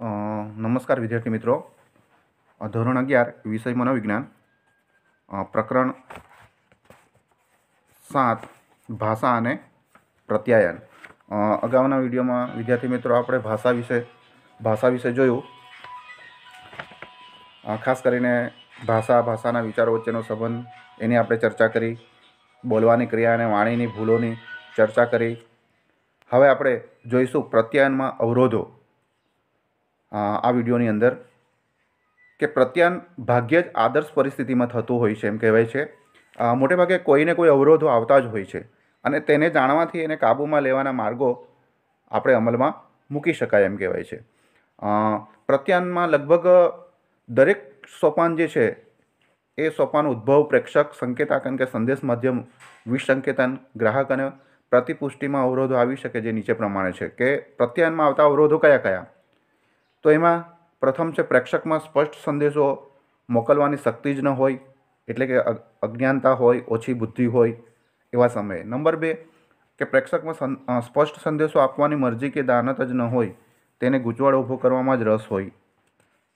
નમસ્કાર વિદ્યાર્થી મિત્રો. ધોરણ અગિયાર, વિષય મનોવિજ્ઞાન. પ્રકરણ સાત, ભાષા અને પ્રત્યાયન. અગાઉના વિડીયોમાં વિદ્યાર્થી મિત્રો આપણે ભાષા વિશે ભાષા વિશે જોયું. ખાસ કરીને ભાષા, ભાષાના વિચારો વચ્ચેનો સંબંધ એની આપણે ચર્ચા કરી. બોલવાની ક્રિયા અને વાણીની ભૂલોની ચર્ચા કરી. હવે આપણે જોઈશું પ્રત્યાયનમાં અવરોધો. આ વિડીયોની અંદર કે પ્રત્યાન ભાગ્યે જ આદર્શ પરિસ્થિતિમાં થતું હોય છે એમ કહેવાય છે. મોટેભાગે કોઈને કોઈ અવરોધો આવતા જ હોય છે અને તેને જાણવાથી એને કાબૂમાં લેવાના માર્ગો આપણે અમલમાં મૂકી શકાય એમ કહેવાય છે. પ્રત્યાનમાં લગભગ દરેક સોપાન જે છે એ સોપાન ઉદ્ભવ, પ્રેક્ષક, સંકેતાકન કે સંદેશ માધ્યમ, વિસંકેતન, ગ્રાહક અને પ્રતિપુષ્ટિમાં અવરોધો આવી શકે જે નીચે પ્રમાણે છે. કે પ્રત્યાયનમાં આવતા અવરોધો કયા કયા? તો એમાં પ્રથમ છે પ્રેક્ષકમાં સ્પષ્ટ સંદેશો મોકલવાની શક્તિ જ ન હોય, એટલે કે અજ્ઞાનતા હોય, ઓછી બુદ્ધિ હોય એવા સમયે. નંબર બે, કે પ્રેક્ષકમાં સ્પષ્ટ સંદેશો આપવાની મરજી કે દાનત જ ન હોય, તેને ગૂંચવાડ ઊભો કરવામાં જ રસ હોય.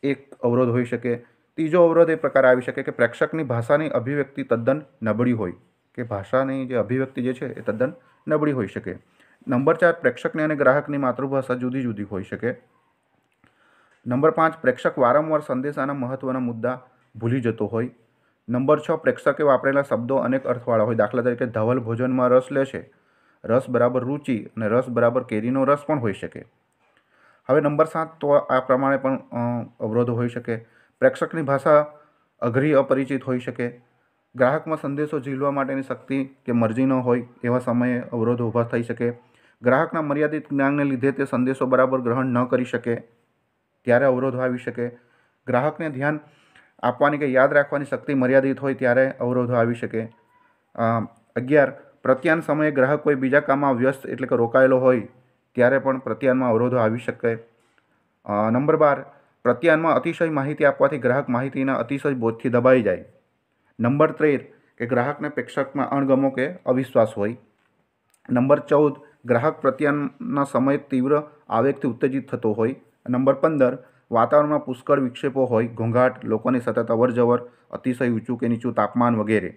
એક અવરોધ હોઈ શકે, ત્રીજો અવરોધ એ પ્રકાર આવી શકે કે પ્રેક્ષકની ભાષાની અભિવ્યક્તિ તદ્દન નબળી હોય, કે ભાષાની જે અભિવ્યક્તિ જે છે એ તદ્દન નબળી હોઈ શકે. નંબર ચાર, પ્રેક્ષકની અને ગ્રાહકની માતૃભાષા જુદી જુદી હોઈ શકે. નંબર પાંચ, પ્રેક્ષક વારંવાર સંદેશાના મહત્ત્વના મુદ્દા ભૂલી જતો હોય. નંબર છ, પ્રેક્ષકે વાપરેલા શબ્દો અનેક અર્થવાળા હોય. દાખલા તરીકે, ધવલ ભોજનમાં રસ લે છે. રસ બરાબર રુચિ અને રસ બરાબર કેરીનો રસ પણ હોઈ શકે. હવે નંબર સાત તો આ પ્રમાણે પણ અવરોધો હોઈ શકે. પ્રેક્ષકની ભાષા અઘરી, અપરિચિત હોઈ શકે. ગ્રાહકમાં સંદેશો ઝીલવા માટેની શક્તિ કે મરજી ન હોય એવા સમયે અવરોધો ઊભા થઈ શકે. ગ્રાહકના મર્યાદિત જ્ઞાનને લીધે તે સંદેશો બરાબર ગ્રહણ ન કરી શકે. ત્યારે અવરોધો આવી શકે. ગ્રાહકને ધ્યાન આપવાની કે યાદ રાખવાની શક્તિ મર્યાદિત હોય ત્યારે અવરોધો આવી શકે. અગિયાર પ્રત્યાન સમયે ગ્રાહક કોઈ બીજા કામમાં વ્યસ્ત એટલે કે રોકાયેલો હોય ત્યારે પણ પ્રત્યાનમાં અવરોધો આવી શકે. નંબર બાર પ્રત્યાનમાં અતિશય માહિતી આપવાથી ગ્રાહક માહિતીના અતિશય બોધથી દબાઈ જાય. નંબર તેર કે ગ્રાહકને પ્રેક્ષકમાં અણગમો કે અવિશ્વાસ હોય. નંબર ચૌદ, ગ્રાહક પ્રત્યાનના સમયે તીવ્ર આવેગથી ઉત્તેજિત થતો હોય. નંબર પંદર, વાતાવરણમાં પુષ્કળ વિક્ષેપો હોય, ઘોંઘાટ, લોકોની સતત અવરજવર, અતિશય ઊંચું કે નીચું તાપમાન વગેરે.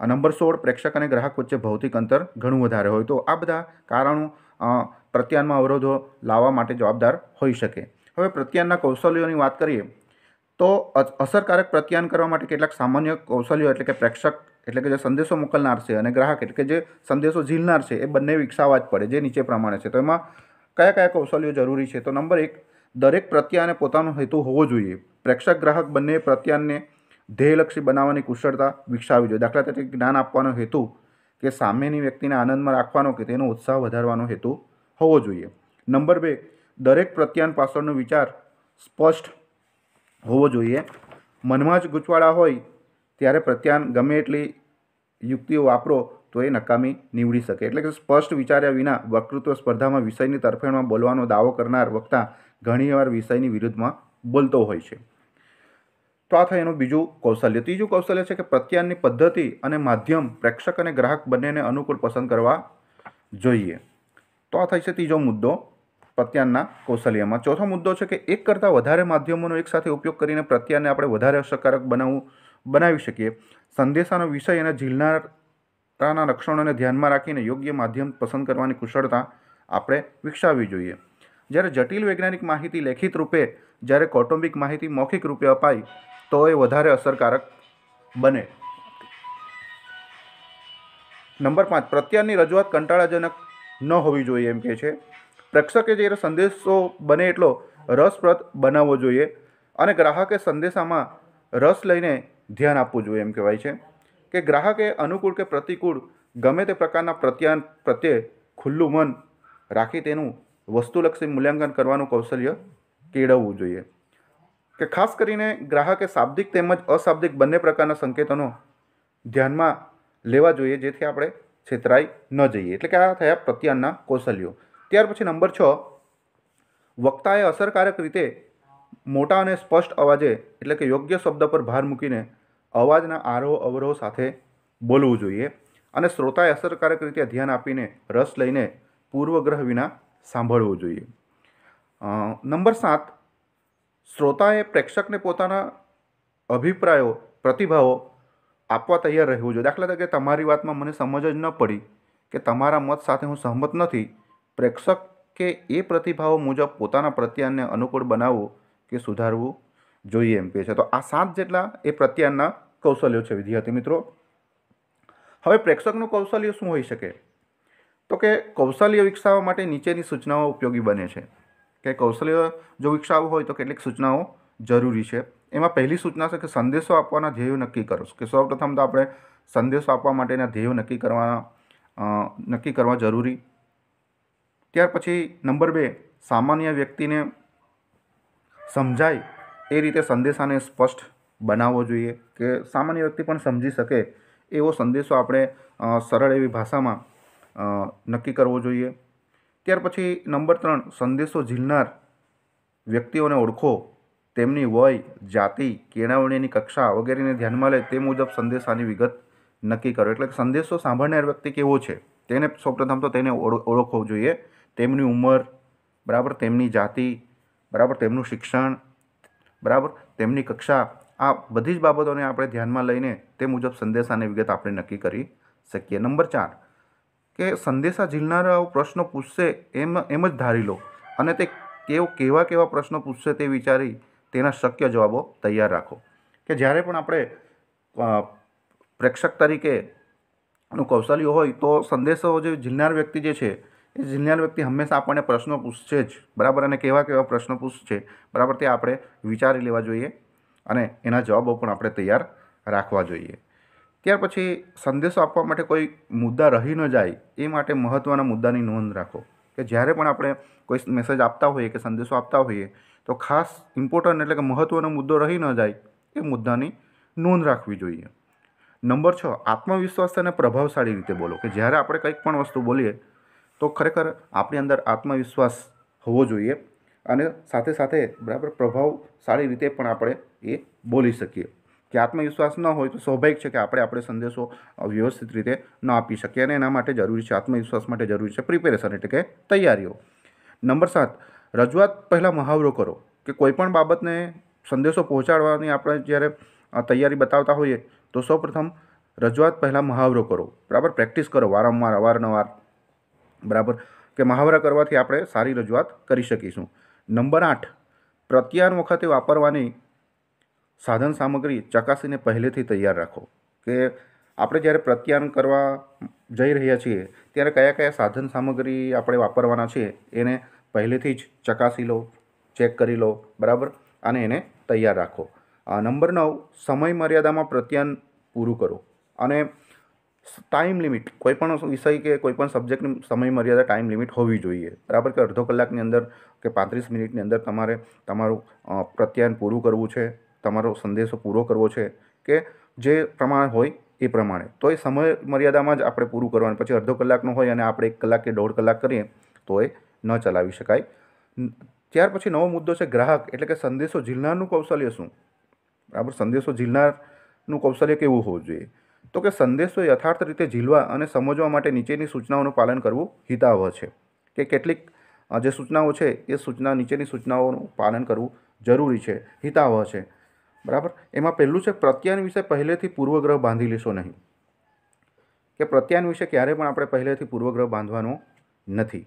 આ નંબર સોળ, પ્રેક્ષક અને ગ્રાહક વચ્ચે ભૌતિક અંતર ઘણું વધારે હોય, તો આ બધા કારણો પ્રત્યાનમાં અવરોધો લાવવા માટે જવાબદાર હોઈ શકે. હવે પ્રત્યાનના કૌશલ્યોની વાત કરીએ, તો અસરકારક પ્રત્યાન કરવા માટે કેટલાક સામાન્ય કૌશલ્યો એટલે કે પ્રેક્ષક, એટલે કે જે સંદેશો મોકલનાર છે અને ગ્રાહક, એટલે કે જે સંદેશો ઝીલનાર છે, એ બંને વિકસાવવા જ પડે, જે નીચે પ્રમાણે છે. તો એમાં કયા કયા કૌશલ્યો જરૂરી છે? તો નંબર એક, દરેક પ્રત્યાને પોતાનો હેતુ હોવો જોઈએ. પ્રેક્ષક ગ્રાહક બંને પ્રત્યાનને ધ્યેયલક્ષી બનાવવાની કુશળતા વિકસાવવી જોઈએ. દાખલા તરીકે જ્ઞાન આપવાનો હેતુ કે સામેની વ્યક્તિને આનંદમાં રાખવાનો કે તેનો ઉત્સાહ વધારવાનો હેતુ હોવો જોઈએ. નંબર બે, દરેક પ્રત્યાન પાછળનો વિચાર સ્પષ્ટ હોવો જોઈએ. મનમાં જ ગૂંચવાડા હોય ત્યારે પ્રત્યાન ગમે એટલી યુક્તિઓ વાપરો તો એ નકામી નીવડી શકે. એટલે કે સ્પષ્ટ વિચાર્યા વિના વક્તૃત્વ સ્પર્ધામાં વિષયની તરફેણમાં બોલવાનો દાવો કરનાર વક્તા ઘણીવાર વિષયની વિરુદ્ધમાં બોલતો હોય છે. તો આ થાય એનું બીજું કૌશલ્ય. ત્રીજું કૌશલ્ય છે કે પ્રત્યાયનની પદ્ધતિ અને માધ્યમ પ્રેક્ષક અને ગ્રાહક બંનેને અનુકૂળ પસંદ કરવા જોઈએ. તો આ થાય છે ત્રીજો મુદ્દો પ્રત્યાયનના કૌશલ્યમાં. ચોથો મુદ્દો છે કે એક કરતાં વધારે માધ્યમોનો એકસાથે ઉપયોગ કરીને પ્રત્યાયનને આપણે વધારે અસરકારક બનાવવું, બનાવી શકીએ. સંદેશાનો વિષય અને ઝીલનારાના લક્ષણોને ધ્યાનમાં રાખીને યોગ્ય માધ્યમ પસંદ કરવાની કુશળતા આપણે વિકસાવવી જોઈએ. જ્યારે જટિલ વૈજ્ઞાનિક માહિતી લેખિત રૂપે, જ્યારે કૌટુંબિક માહિતી મૌખિક રૂપે અપાય, તો એ વધારે અસરકારક બને. નંબર પાંચ પ્રત્યારની રજૂઆત કંટાળાજનક ન હોવી જોઈએ એમ કે છે. પ્રેક્ષકે જ્યારે સંદેશો બને એટલો રસપ્રદ બનાવવો જોઈએ અને ગ્રાહકે સંદેશામાં રસ લઈને ધ્યાન આપવું જોઈએ એમ કહેવાય છે. કે ગ્રાહકે અનુકૂળ કે પ્રતિકૂળ ગમે તે પ્રકારના પ્રત્યાયન પ્રત્યે ખુલ્લું મન રાખી તેનું વસ્તુલક્ષી મૂલ્યાંકન કરવાનું કૌશલ્ય કેળવવું જોઈએ. કે ખાસ કરીને ગ્રાહકે શાબ્દિક તેમજ અશાબ્દિક બંને પ્રકારના સંકેતોનો ધ્યાનમાં લેવા જોઈએ, જેથી આપણે છેતરાઈ ન જઈએ. એટલે કે આ થયા પ્રત્યાયનના કૌશલ્યો. ત્યાર પછી નંબર છ, વક્તાએ અસરકારક રીતે મોટા અને સ્પષ્ટ અવાજે એટલે કે યોગ્ય શબ્દ પર ભાર મૂકીને અવાજના આરોહ અવરોહ સાથે બોલવું જોઈએ અને શ્રોતાએ અસરકારક રીતે ધ્યાન આપીને રસ લઈને પૂર્વગ્રહ વિના સાંભળવું જોઈએ. નંબર સાત, શ્રોતાએ પ્રેક્ષકને પોતાના અભિપ્રાયો, પ્રતિભાવો આપવા તૈયાર રહેવું જોઈએ. દાખલા તરીકે તમારી વાતમાં મને સમજ જ ન પડી કે તમારા મત સાથે હું સહમત નથી. પ્રેક્ષકે એ પ્રતિભાવો મુજબ પોતાના પ્રત્યાયનને અનુકૂળ બનાવવું કે સુધારવું જોઈએ એમ કહે છે. તો આ સાત જેટલા એ પ્રત્યાયનના કૌશલ્યો છે વિદ્યાર્થી મિત્રો. હવે પ્રેક્ષકનું કૌશલ્ય શું હોઈ શકે? તો કે કૌશલ્ય વિકસાવવા માટે નીચેની સૂચનાઓ ઉપયોગી બને છે. કે કૌશલ્ય જો વિકસાવવું હોય તો કેટલીક સૂચનાઓ જરૂરી છે. એમાં પહેલી સૂચના છે કે સંદેશો આપવાના ધ્યેયો નક્કી કરો. કે સૌપ્રથમ તો આપણે સંદેશો આપવા માટેના ધ્યેયો નક્કી કરવાના નક્કી કરવા જરૂરી. ત્યાર પછી નંબર બે, સામાન્ય વ્યક્તિને સમજાય એ રીતે સંદેશાને સ્પષ્ટ બનાવવો જોઈએ કે સામાન્ય વ્યક્તિ પણ સમજી શકે એવો સંદેશો આપણે સરળ એવી ભાષામાં નક્કી કરવો જોઈએ. ત્યાર પછી નંબર ત્રણ, સંદેશો ઝીલનાર વ્યક્તિઓને ઓળખો. તેમની વય, જાતિ, કેળવણીની કક્ષા વગેરેને ધ્યાનમાં લે તે મુજબ સંદેશાની વિગત નક્કી કરો. એટલે સંદેશો સાંભળનાર વ્યક્તિ કેવો છે? તેને સૌપ્રથમ તો તેને ઓળખવો જોઈએ. તેમની ઉંમર, બરાબર, તેમની જાતિ, બરાબર, તેમનું શિક્ષણ બરાબર? તેમની કક્ષા, આ બધી જ બાબતોને આપણે ધ્યાનમાં લઈને તે મુજબ સંદેશાની વિગત આપણે નક્કી કરી શકીએ. નંબર ચાર, કે સંદેશા ઝીલનારાઓ પ્રશ્નો પૂછશે એમ એમ જ ધારી લો અને તે કેવો, કેવા કેવા પ્રશ્નો પૂછશે તે વિચારી તેના શક્ય જવાબો તૈયાર રાખો. કે જ્યારે પણ આપણે પ્રેક્ષક તરીકે નું કૌશલ્ય હોય તો સંદેશો જે ઝીલનાર વ્યક્તિ જે છે એ ઝીલનાર વ્યક્તિ હંમેશા આપણને પ્રશ્નો પૂછશે જ. બરાબર? અને કેવા કેવા પ્રશ્નો પૂછશે. બરાબર? તે આપણે વિચારી લેવા જોઈએ અને એના જવાબો પણ આપણે તૈયાર રાખવા જોઈએ. ત્યાર પછી સંદેશો આપવા માટે કોઈ મુદ્દા રહી ન જાય એ માટે મહત્ત્વના મુદ્દાની નોંધ રાખો. કે જ્યારે પણ આપણે કોઈ મેસેજ આપતા હોઈએ કે સંદેશો આપતા હોઈએ, તો ખાસ ઇમ્પોર્ટન્ટ એટલે કે મહત્ત્વનો મુદ્દો રહી ન જાય એ મુદ્દાની નોંધ રાખવી જોઈએ. નંબર છ, આત્મવિશ્વાસ અને પ્રભાવશાળી રીતે બોલો. કે જ્યારે આપણે કંઈક પણ વસ્તુ બોલીએ તો ખરેખર આપણી અંદર આત્મવિશ્વાસ હોવો જોઈએ અને સાથે સાથે બરાબર પ્રભાવ સારી રીતે પણ આપણે એ બોલી શકીએ. કે આત્મવિશ્વાસ ન હોય તો સ્વાભાવિક છે કે આપણે આપણે સંદેશો વ્યવસ્થિત રીતે ન આપી શકીએ અને એના માટે જરૂરી છે, આત્મવિશ્વાસ માટે જરૂરી છે પ્રિપેરેશન એટલે કે તૈયારીઓ. નંબર સાત, રજૂઆત પહેલાં મહાવરો કરો. કે કોઈપણ બાબતને સંદેશો પહોંચાડવાની આપણે જ્યારે તૈયારી બતાવતા હોઈએ તો સૌપ્રથમ રજૂઆત પહેલાં મહાવરો કરો. બરાબર પ્રેક્ટિસ કરો વારંવાર, અવારનવાર. બરાબર? કે મહાવરા કરવાથી આપણે સારી રજૂઆત કરી શકીશું. નંબર આઠ, પ્રત્યાયન વખતે વાપરવાની સાધન સામગ્રી ચકાસીને પહેલેથી તૈયાર રાખો. કે આપણે જ્યારે પ્રત્યાયન કરવા જઈ રહ્યા છીએ, ત્યારે કયા કયા સાધન સામગ્રી આપણે વાપરવાના છે, એને પહેલેથી જ ચકાસી લો, ચેક કરી લો, બરાબર? અને એને તૈયાર રાખો. નંબર નવ સમય મર્યાદામાં પ્રત્યાયન પૂરું કરો. અને ટાઈમ લિમિટ કોઈ પણ વિષય કે કોઈ પણ સબ્જેક્ટની સમય મર્યાદા ટાઈમ લિમિટ હોવી જોઈએ. બરાબર કે અડધો કલાકની અંદર કે પાંત્રીસ મિનિટની અંદર તમારે તમારું પ્રત્યાયન પૂરું કરવું છે, તમારો સંદેશો પૂરો કરવો છે કે જે પ્રમાણે હોય એ પ્રમાણે. તો એ સમય મર્યાદામાં જ આપણે પૂરું કરવાનું. પછી અડધો કલાકનું હોય અને આપણે એક કલાક કે દોઢ કલાક કરીએ, તો એ ન ચલાવી શકાય. ત્યાર પછી નવો મુદ્દો છે ગ્રાહક, એટલે કે સંદેશો ઝીલનારનું કૌશલ્ય શું? બરાબર, સંદેશો ઝીલનારનું કૌશલ્ય કેવું હોવું જોઈએ? તો કે સંદેશો યથાર્થ રીતે ઝીલવા અને સમજવા માટે નીચેની સૂચનાઓનું પાલન કરવું હિતાવહ છે. કે કેટલીક જે સૂચનાઓ છે, એ સૂચના, નીચેની સૂચનાઓનું પાલન કરવું જરૂરી છે, હિતાવહ છે. બરાબર? એમાં પહેલું છે, પ્રત્યાયન વિશે પહેલેથી પૂર્વગ્રહ બાંધી લેશો નહીં. કે પ્રત્યાયન વિશે ક્યારેય પણ આપણે પહેલેથી પૂર્વગ્રહ બાંધવાનો નથી.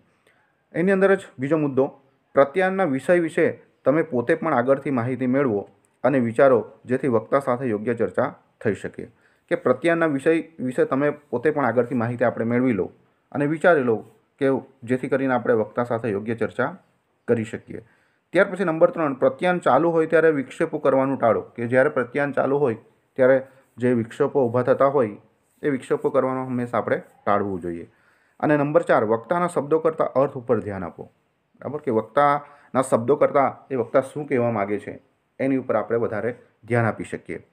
એની અંદર જ બીજો મુદ્દો, પ્રત્યાયનના વિષય વિશે તમે પોતે પણ આગળથી માહિતી મેળવો અને વિચારો જેથી વક્તા સાથે યોગ્ય ચર્ચા થઈ શકે. કે પ્રત્યાયનના વિષય વિશે તમે પોતે પણ આગળથી માહિતી આપણે મેળવી લો અને વિચારી લો કે જેથી કરીને આપણે વક્તા સાથે યોગ્ય ચર્ચા કરી શકીએ. ત્યાર પછી નંબર ત્રણ પ્રત્યાન ચાલુ હોય ત્યારે વિક્ષેપો કરવાનું ટાળો કે જ્યારે પ્રત્યાન ચાલુ હોય ત્યારે જે વિક્ષેપો ઊભા થતા હોય એ વિક્ષેપો કરવાનું હંમેશા આપણે ટાળવું જોઈએ. અને નંબર ચાર, વક્તાના શબ્દો કરતાં અર્થ ઉપર ધ્યાન આપો. બરાબર? કે વક્તાના શબ્દો કરતાં એ વક્તા શું કહેવા માગે છે એની ઉપર આપણે વધારે ધ્યાન આપી શકીએ.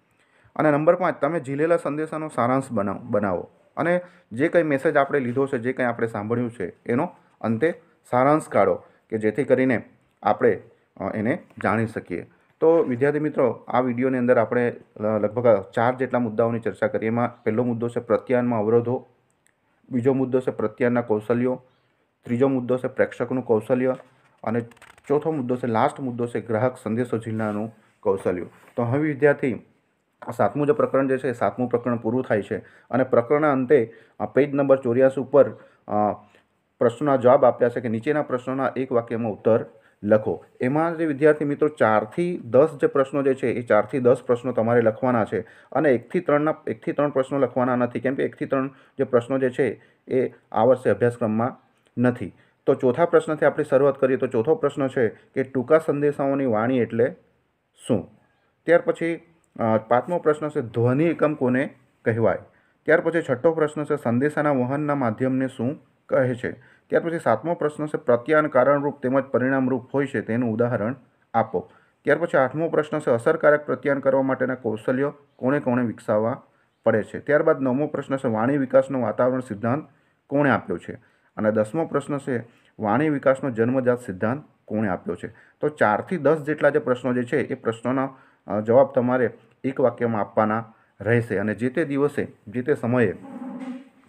અને નંબર પાંચ, તમે ઝીલેલા સંદેશાનો સારાંશ બનાવો બનાવો. અને જે કંઈ મેસેજ આપણે લીધો છે, જે કંઈ આપણે સાંભળ્યું છે, એનો અંતે સારાંશ કાઢો, કે જેથી કરીને આપણે એને જાણી શકીએ. તો વિદ્યાર્થી મિત્રો, આ વિડીયોની અંદર આપણે લગભગ ચાર જેટલા મુદ્દાઓની ચર્ચા કરી. એમાં પહેલો મુદ્દો છે પ્રત્યાયનમાં અવરોધો. બીજો મુદ્દો છે પ્રત્યાયનના કૌશલ્યો. ત્રીજો મુદ્દો છે પ્રેક્ષકનું કૌશલ્ય. અને ચોથો મુદ્દો છે, લાસ્ટ મુદ્દો છે ગ્રાહક સંદેશો જિલ્લાનું કૌશલ્યો. તો હવે વિદ્યાર્થી આ સાતમું જે પ્રકરણ જે છે, એ સાતમું પ્રકરણ પૂરું થાય છે. અને પ્રકરણના અંતે પેજ નંબર ચોર્યાસી ઉપર પ્રશ્નોના જવાબ આપ્યા છે કે નીચેના પ્રશ્નોના એક વાક્યમાં ઉત્તર લખો. એમાં જે વિદ્યાર્થી મિત્રો, ચારથી દસ જે પ્રશ્નો જે છે, એ ચારથી દસ પ્રશ્નો તમારે લખવાના છે. અને એકથી ત્રણના એકથી ત્રણ પ્રશ્નો લખવાના નથી, કેમ કે એકથી ત્રણ જે પ્રશ્નો જે છે, એ આ વર્ષે અભ્યાસક્રમમાં નથી. તો ચોથા પ્રશ્નથી આપણે શરૂઆત કરીએ, તો ચોથો પ્રશ્ન છે કે ટૂંકા સંદેશાઓની વાણી એટલે શું? ત્યાર પછી પાંચમો પ્રશ્ન છે, ધ્વનિ એકમ કોને કહેવાય? ત્યાર પછી છઠ્ઠો પ્રશ્ન છે, સંદેશાના વહનના માધ્યમને શું કહે છે? ત્યાર પછી સાતમો પ્રશ્ન છે પ્રત્યાન કારણરૂપ તેમજ પરિણામરૂપ હોય છે, તેનું ઉદાહરણ આપો. ત્યાર પછી આઠમો પ્રશ્ન છે, અસરકારક પ્રત્યાન કરવા માટેના કૌશલ્યો કોણે કોણે વિકસાવવા પડે છે? ત્યારબાદ નવમો પ્રશ્ન છે, વાણી વિકાસનો વાતાવરણ સિદ્ધાંત કોણે આપ્યો છે? અને દસમો પ્રશ્ન છે, વાણી વિકાસનો જન્મજાત સિદ્ધાંત કોણે આપ્યો છે? તો ચારથી દસ જેટલા જે પ્રશ્નો જે છે, એ પ્રશ્નોના જવાબ તમારે એક વાક્યમાં આપવાના રહેશે અને જે તે દિવસે, જે તે સમયે,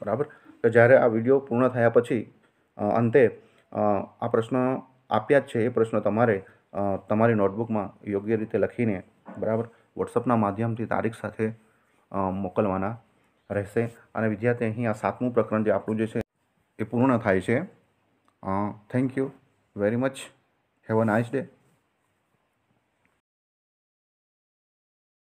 બરાબર? તો જ્યારે આ વીડિયો પૂર્ણ થયા પછી અંતે આ પ્રશ્ન આપ્યા જ છે, એ પ્રશ્ન તમારે તમારી નોટબુકમાં યોગ્ય રીતે લખીને, બરાબર, વોટ્સઅપના માધ્યમથી તારીખ સાથે મોકલવાના રહેશે. અને વિદ્યાર્થી, અહીં આ સાતમું પ્રકરણ જે આપણું જે છે, એ પૂર્ણ થાય છે. Thank you very much. Have a nice day.